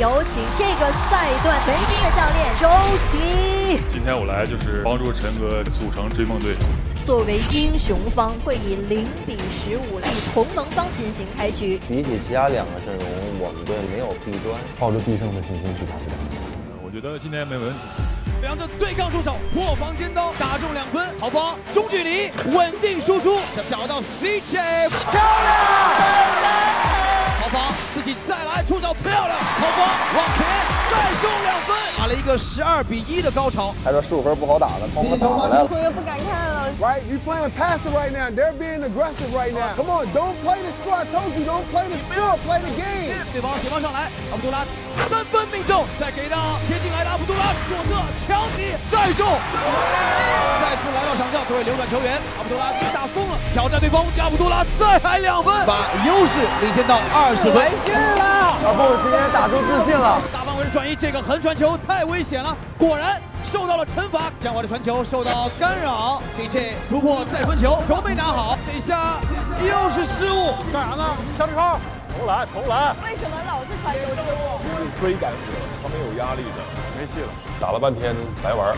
有请这个赛段全新的教练周琦。今天我来就是帮助陈哥组成追梦队。作为英雄方，会以零比十五来与同盟方进行开局。比起其他两个阵容，我们队没有弊端，抱着必胜的信心去打这场比赛。我觉得今天没问题。两者对抗出手，破防尖刀打中两分，好防中距离稳定输出，找到 CJ 漂亮，了一个十二比一的高潮。还说十五分不好打的，帮我打回来了。我也不敢看了。Right? You playing passive right now. They're being aggressive right now. Come on, don't play the score. I told you, don't play the score. Play the game. 对方前方上来，阿卜杜拉三分命中，再给到切进来的阿卜杜拉左侧强击再中，再次来到场上作为流转球员，阿卜杜拉给打疯了，挑战对方，阿卜杜拉再来两分，把优势领先到二十分。回去了。阿布今天打出自信了。大范围的转移，这个横传球太危险了，果然受到了惩罚。江华的传球受到干扰，JJ 突破再分球，球没拿好，这一下又是失误。干啥呢？肖志超，投篮，投篮。为什么老是传球失误？追赶者，他没有压力的，没戏了。打了半天白玩。